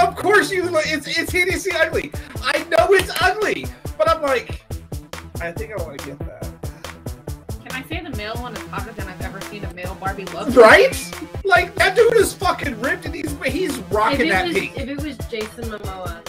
of course you. It's it's hideously ugly. I know it's ugly, but I'm like, I think I want to get that. Can I say the male one is hotter than I've ever seen a male Barbie look? Right? Like that dude is fucking ripped, and he's he's rocking it, that was, pink. if it was Jason Momoa,